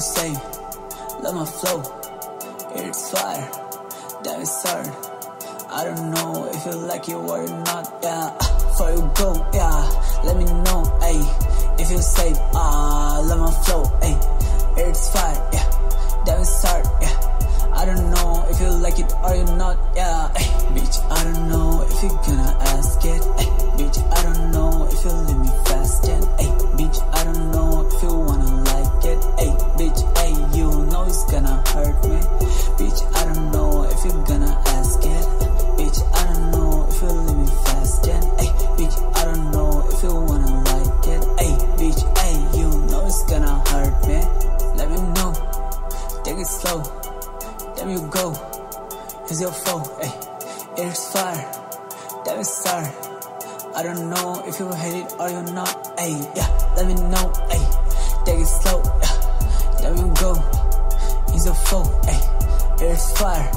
say, love my flow, it's fire, damn it's hard. I don't know if you like it or not, yeah. Before you go, yeah, let me know, ayy. If you say, ah, love my flow, ayy, it's fire, yeah, damn it's hard, yeah. I don't know if you like it or you not, yeah. Ay, bitch, I don't know if you're gonna ask it. Ay, slow. Damn you go, it's your fault, eh. ayy. It's fire, damn it's hard. I don't know if you hate it or you're not, ayy. Yeah, let me know, ayy. Take it slow, yeah. Damn you go, it's your fault, ayy. It's fire,